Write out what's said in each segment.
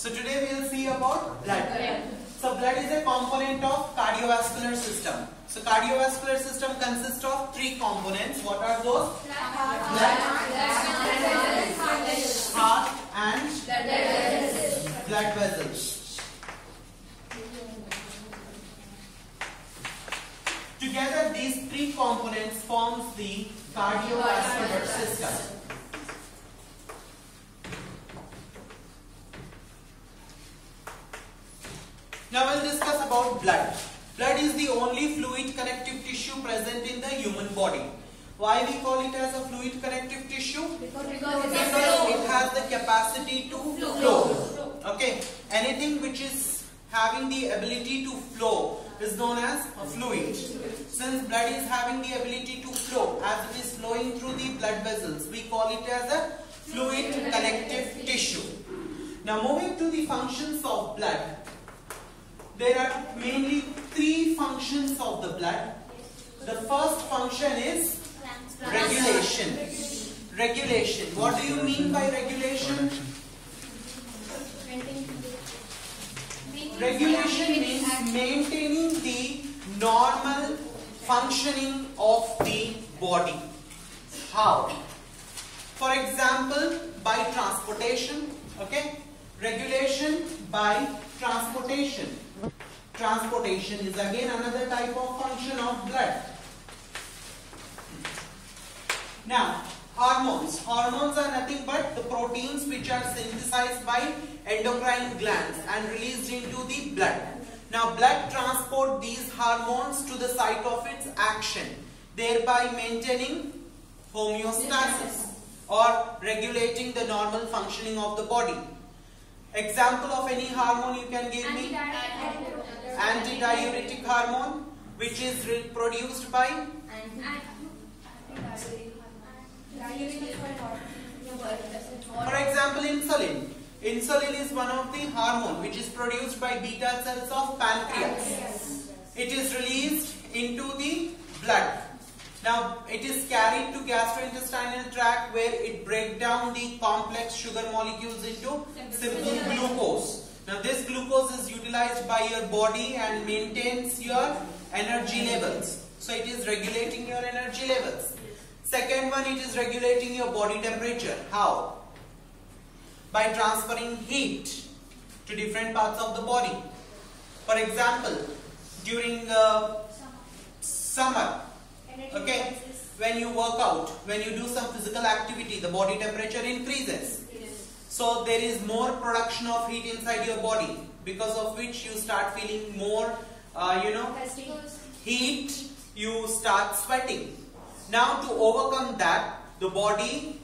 So today we will see about blood. So blood is a component of cardiovascular system. So cardiovascular system consists of three components. What are those? Blood, heart and blood vessels. Together these three components forms the cardiovascular system. Now we'll discuss about blood. Blood is the only fluid connective tissue present in the human body. Why we call it as a fluid connective tissue? Because it has the capacity to flow. Okay. Anything which is having the ability to flow is known as a fluid. Since blood is having the ability to flow as it is flowing through the blood vessels, we call it as a fluid connective tissue. Now moving to the functions of blood. There are mainly three functions of the blood. The first function is regulation. Regulation. What do you mean by regulation? Regulation means maintaining the normal functioning of the body. How? For example, by transportation. Okay? Regulation by transportation. Transportation is again another type of function of blood. Now, hormones. Hormones are nothing but the proteins which are synthesized by endocrine glands and released into the blood. Now, blood transport these hormones to the site of its action, thereby maintaining homeostasis or regulating the normal functioning of the body. Example of any hormone you can give me? Antidiuretic hormone which is produced by for example insulin. Insulin is one of the hormone which is produced by beta cells of pancreas. It is released into the blood. Now it is carried to gastrointestinal tract where it breaks down the complex sugar molecules into simple glucose. Now this glucose is utilized by your body and maintains your energy levels. So it is regulating your energy levels. Second one, it is regulating your body temperature. How? By transferring heat to different parts of the body. For example, during uh, summer, okay, when you work out, when you do some physical activity, the body temperature increases. So there is more production of heat inside your body because of which you start feeling more, uh, you know, heat, you start sweating. Now to overcome that, the body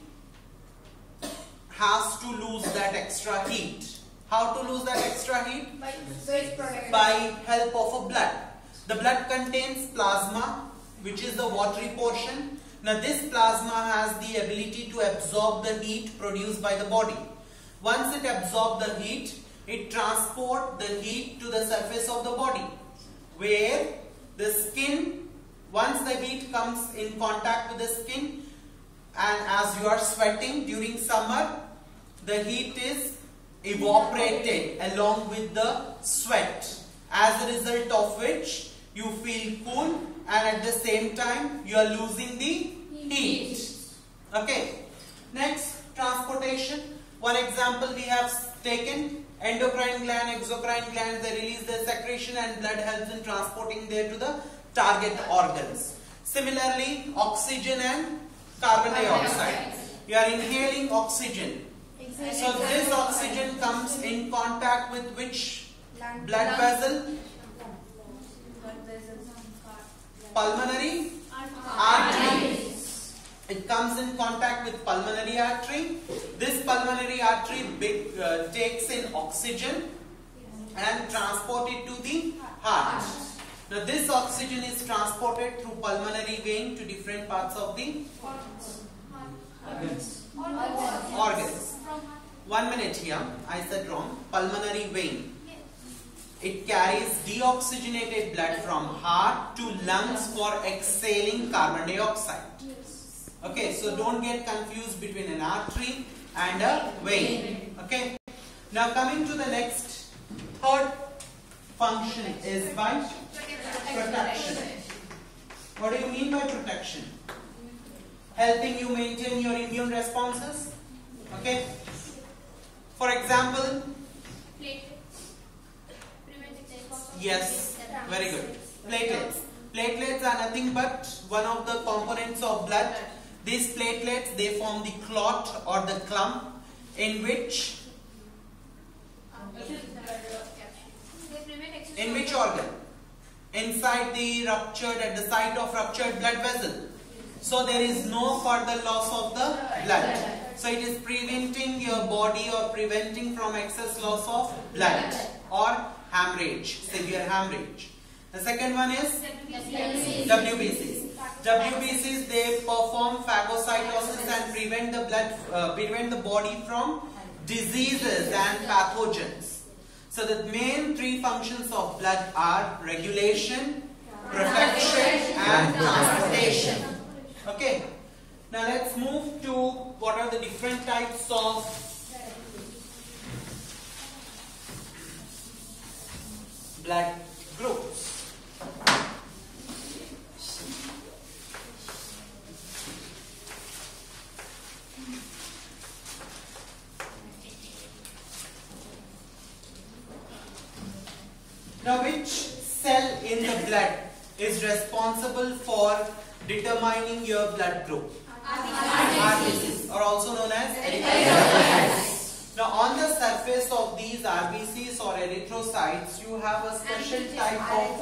has to lose that extra heat. How to lose that extra heat? By, By help of a blood. The blood contains plasma, which is the watery portion. Now this plasma has the ability to absorb the heat produced by the body. Once it absorbs the heat, it transports the heat to the surface of the body, where the skin once the heat comes in contact with the skin and as you are sweating during summer, the heat is evaporated along with the sweat. As a result of which you feel cool and at the same time you are losing the heat. Okay. Next, transportation. One example we have taken endocrine gland, exocrine gland, they release their secretion and blood helps in transporting there to the target organs. Similarly, oxygen and carbon dioxide. You are inhaling oxygen. So this oxygen comes in contact with which blood vessel? Pulmonary artery. It comes in contact with pulmonary artery. This pulmonary artery big, uh, takes in oxygen and transport it to the heart. Now this oxygen is transported through pulmonary vein to different parts of the organs. organs. One minute here, I said wrong. Pulmonary vein. It carries deoxygenated blood from heart to lungs for exhaling carbon dioxide. Okay, so don't get confused between an artery and a vein. Okay. Now coming to the next third function is by protection. What do you mean by protection? Helping you maintain your immune responses. Okay. For example, yes, very good. Platelets. Platelets are nothing but one of the components of blood. These platelets they form the clot or the clump in which in which organ? Inside the ruptured at the site of ruptured blood vessel. So there is no further loss of the blood. So it is preventing your body or preventing from excess loss of blood or hemorrhage, severe hemorrhage. The second one is WBCs. WBCs they perform phagocytosis and prevent the blood, uh, prevent the body from diseases and pathogens. So the main three functions of blood are regulation, protection and transportation. Okay. Now let's move to what are the different types of blood groups. Now which cell in the blood is responsible for determining your blood group? RBCs are also known as erythrocytes. Now on the surface of these RBCs or you have a special type of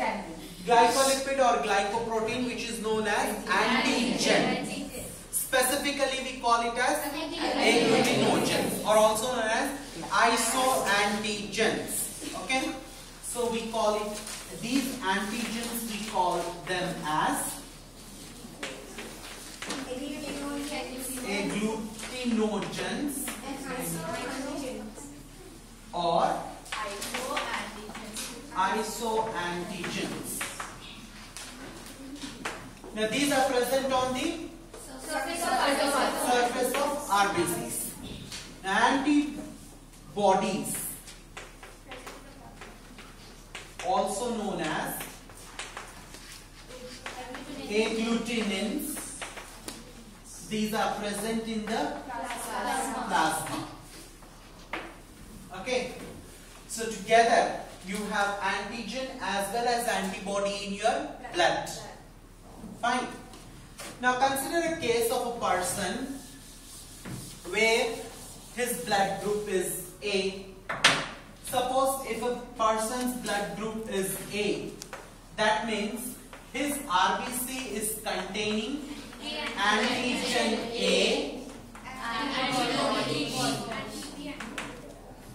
glycolipid or glycoprotein which is known as antigen. Specifically we call it as agglutinogens or also known as isoantigens. Okay. So we call it, these antigens we call them as agglutinogens or isoantigens. Now these are present on the surface of RBCs. Antibodies also known as agglutinins. These are present in the plasma. Okay. So together you have antigen as well as antibody in your blood. Fine. Now consider a case of a person where his blood group is A Suppose if a person's blood group is A, that means his RBC is containing antigen A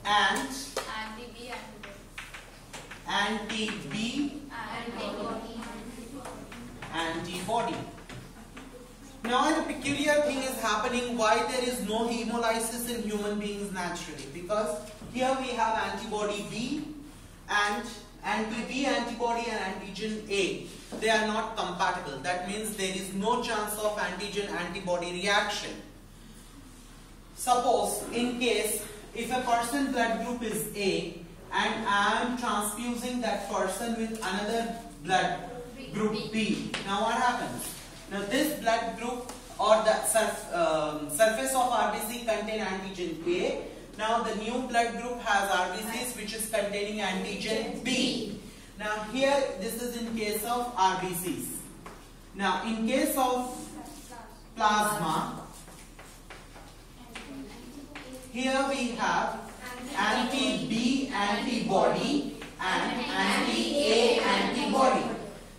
and anti-B antibody. Now a peculiar thing is happening why there is no hemolysis in human beings naturally because here we have antibody B and anti-B antibody and antigen A. They are not compatible. That means there is no chance of antigen antibody reaction. Suppose in case if a person blood group is A and I am transfusing that person with another blood group B. Now what happens? Now this blood group or the surf, um, surface of RBC contain antigen A now the new blood group has RBCs which is containing antigen B. Now here this is in case of RBCs. Now in case of plasma, here we have anti-B antibody and anti-A antibody.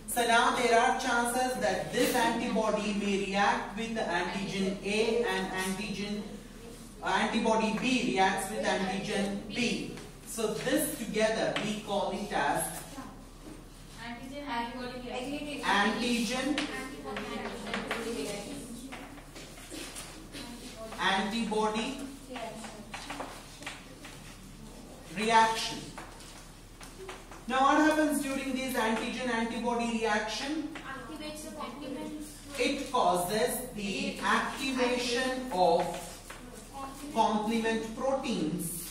So now there are chances that this antibody may react with the antigen A and antigen antibody B reacts with antigen B. So this together we call it as antigen antibody reaction. Now what happens during this antigen antibody reaction? It causes the activation of complement proteins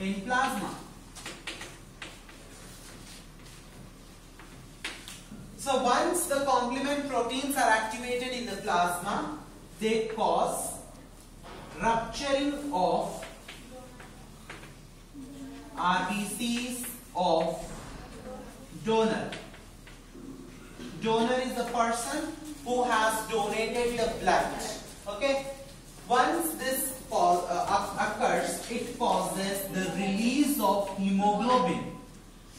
in plasma. So once the complement proteins are activated in the plasma, they cause rupturing of RBCs of donor. Donor is the person who has donated the blood. Okay. Once this uh, occurs, it causes the release of hemoglobin.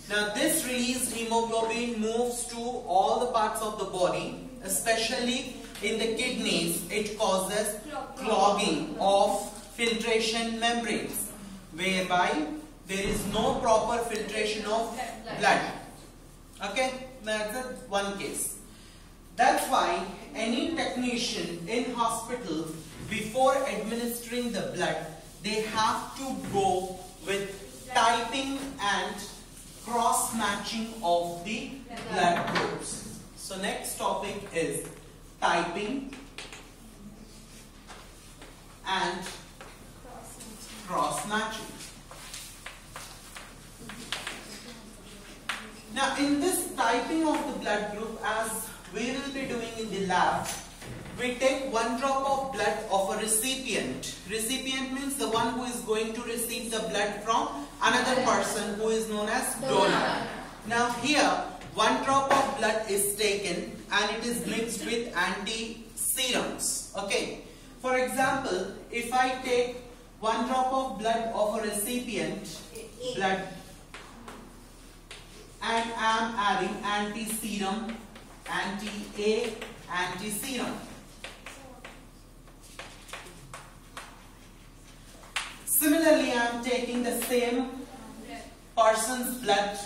Now this released hemoglobin moves to all the parts of the body, especially in the kidneys. It causes clogging of filtration membranes, whereby there is no proper filtration of blood. Okay, that's one case. That's why any technician in hospital, before administering the blood, they have to go with typing and cross-matching of the blood groups. So next topic is typing and cross-matching. Now in this typing of the blood group as we will be doing in the lab, we take one drop of blood of a recipient. Recipient means the one who is going to receive the blood from another person who is known as donor. Now here one drop of blood is taken and it is mixed with anti-serums. Okay. For example, if I take one drop of blood of a recipient, blood and I am adding anti-serum, anti-A, anti-serum. Similarly, I am taking the same person's blood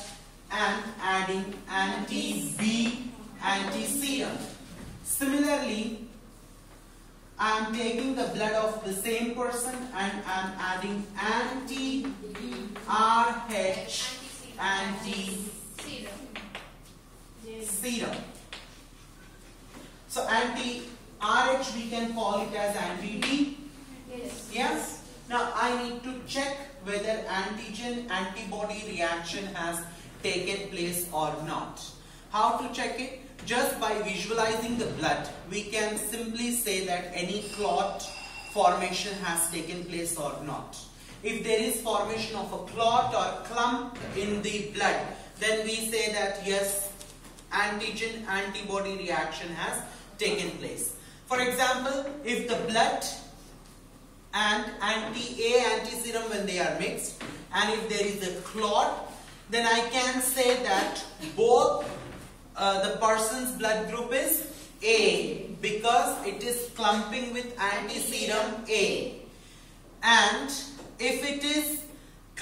and adding anti-B, anti-serum. Similarly, I am taking the blood of the same person and I am adding anti-RH, anti So anti-RH we can call it as anti-D. Yes. Yes. Now I need to check whether antigen antibody reaction has taken place or not. How to check it? Just by visualizing the blood, we can simply say that any clot formation has taken place or not. If there is formation of a clot or clump in the blood, then we say that yes, antigen antibody reaction has taken place. For example, if the blood and anti-A anti-serum when they are mixed and if there is a clot then I can say that both uh, the person's blood group is A because it is clumping with anti-serum A and if it is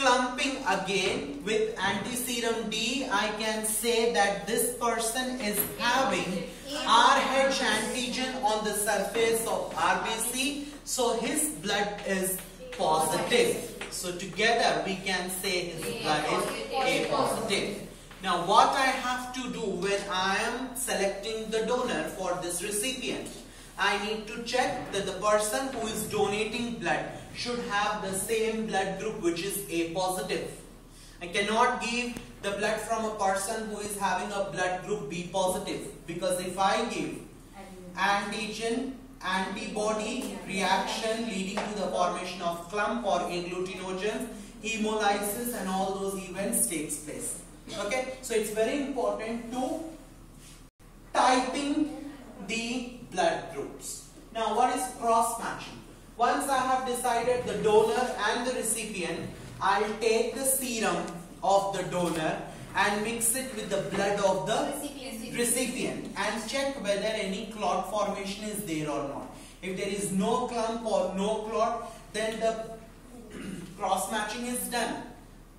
clumping again with anti-serum D, I can say that this person is having RH antigen on the surface of RBC. So his blood is positive. So together we can say his blood is A positive. Now what I have to do when I am selecting the donor for this recipient? I need to check that the person who is donating blood should have the same blood group which is A positive. I cannot give the blood from a person who is having a blood group B positive because if I give antigen antibody reaction leading to the formation of clump or agglutinogens, hemolysis and all those events takes place. Okay, so it's very important to typing the blood groups. Now what is cross matching? Once I have decided the donor and the recipient, I'll take the serum of the donor and mix it with the blood of the recipient, recipient and check whether any clot formation is there or not. If there is no clump or no clot, then the cross matching is done.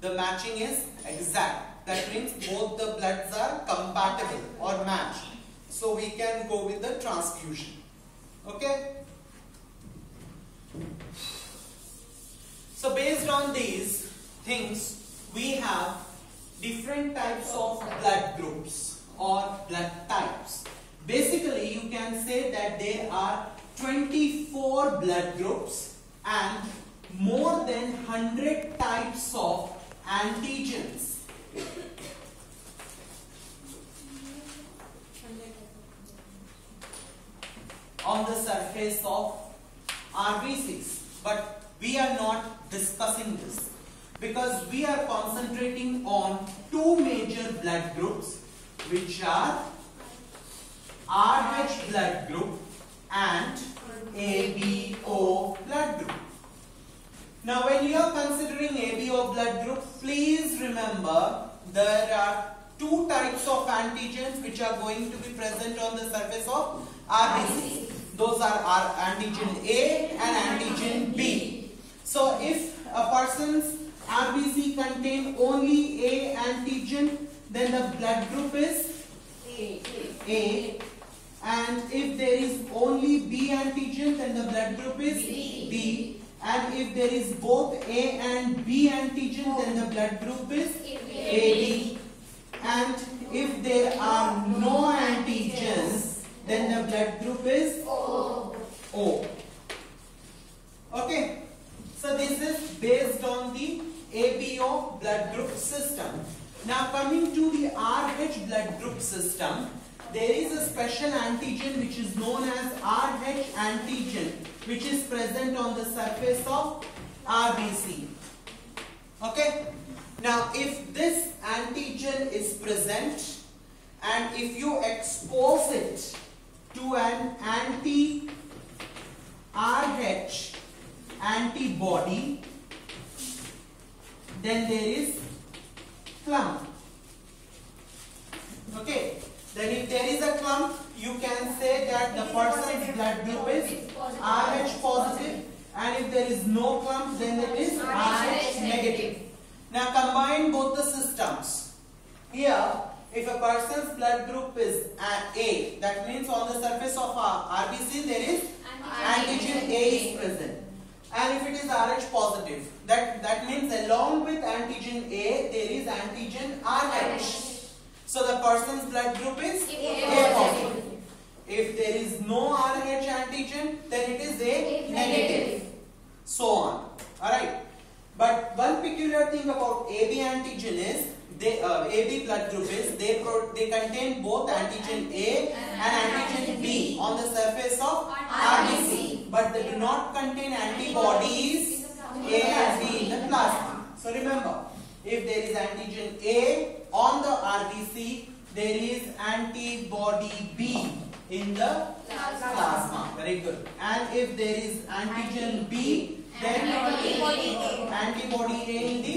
The matching is exact. That means both the bloods are compatible or matched. So we can go with the transfusion. Okay? So based on these things, we have different types of blood groups or blood types. Basically, you can say that there are 24 blood groups and more than 100 types of antigens. on the surface of RBCs. But we are not discussing this because we are concentrating on two major blood groups which are RH blood group and ABO blood group. Now when you are considering ABO blood group, please remember there are two types of antigens which are going to be present on the surface of RBC. Those are our antigen A and antigen B. So if a person's RBC contain only A antigen, then the blood group is A. A. And if there is only B antigen, then the blood group is B. B. And if there is both A and B antigen, then the blood group is AB. And if there are no antigens, then the blood group is O. O. Okay. So this is based on the ABO blood group system. Now coming to the RH blood group system, there is a special antigen which is known as RH antigen which is present on the surface of RBC. Okay. Now if this antigen is present and if you expose it to an anti-RH antibody then there is clump. Okay. Then if there is a clump, you can say that the person's blood group is RH positive and if there is no clump then it is RH negative. Now combine both the systems. Here if a person's blood group is A, that means on the surface of our RBC there is antigen A is present. And if it is Rh positive, that, that means along with antigen A, there is antigen Rh. So the person's blood group is A positive. If there is no Rh antigen, then it is A negative. So on. Alright. But one peculiar thing about AB antigen is they uh, AB blood group is they pro, they contain both antigen A and antigen B on the surface of RBC, but they do not contain antibodies A and B in the plasma. So remember, if there is antigen A on the RBC, there is antibody B in the plasma. Very good. And if there is antigen B, then antibody A in the.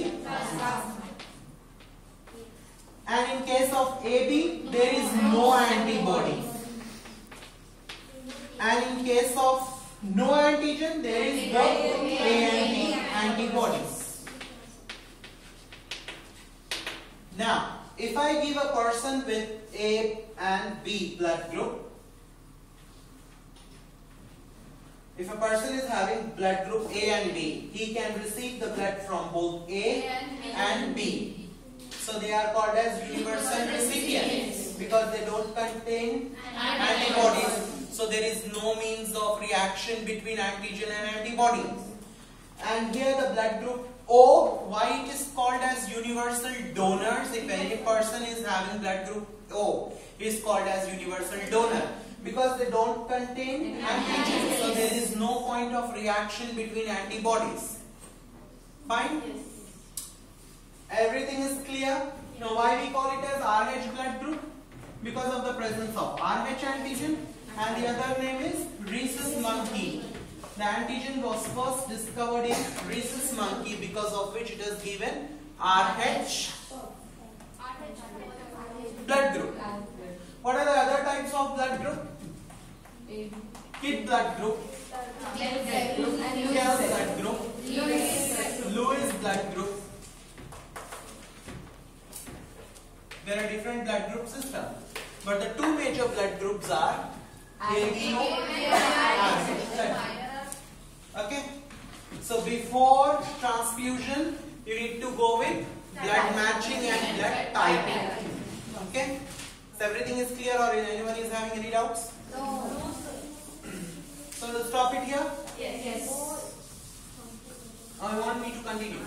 And in case of AB, there is no antibody. And in case of no antigen, there is both A and B antibodies. Now, if I give a person with A and B blood group, if a person is having blood group A and B, he can receive the blood from both A and B. So they are called as universal recipients because they don't contain antibodies. So there is no means of reaction between antigen and antibodies. And here the blood group O, why it is called as universal donors? If any person is having blood group O, he is called as universal donor because they don't contain antigens. So there is no point of reaction between antibodies. Fine? Everything is clear? Now why we call it as RH blood group? Because of the presence of RH antigen and the other name is rhesus monkey. The antigen was first discovered in rhesus monkey because of which it is given RH blood group. What are the other types of blood group? Kidd blood group, Kell blood group, Lewis blood group. There are different blood group systems, but the two major blood groups are ABO. Okay. So before transfusion, you need to go with blood matching and blood typing. Okay. So everything is clear or anyone is having any doubts? No. So let's stop it here. Yes. Now you want me to continue?